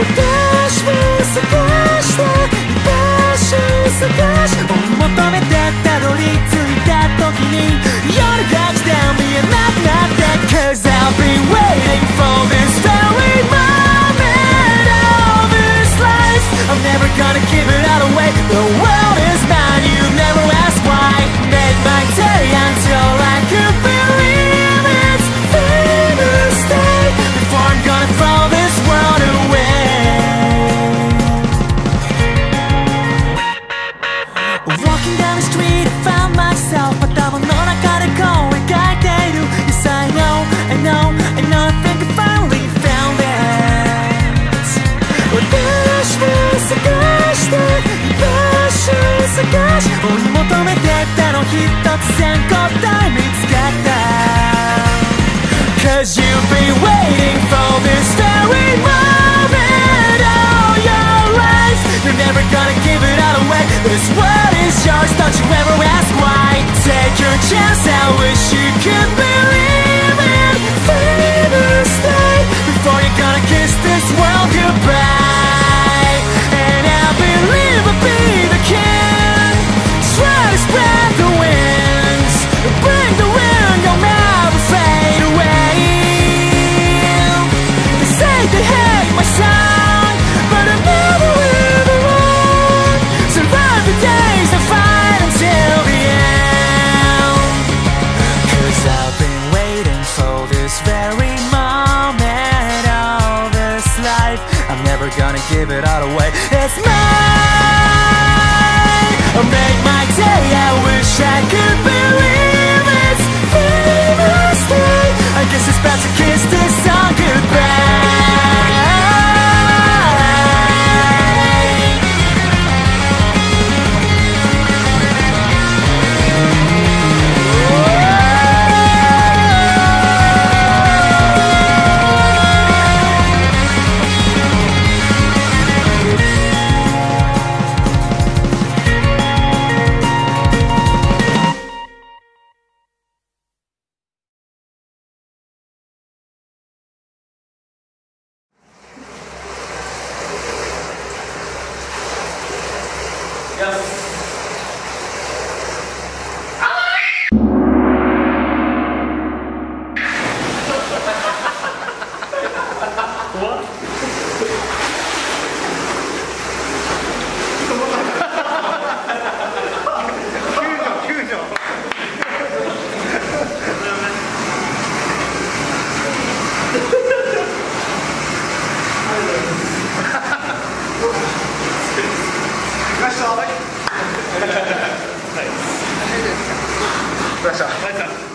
私を探してを探して。追い求めてたどり着い探し追い求めてたの一つ先行 give it all away. It's mine I'll Make my day, I wish I could be はい。どうした。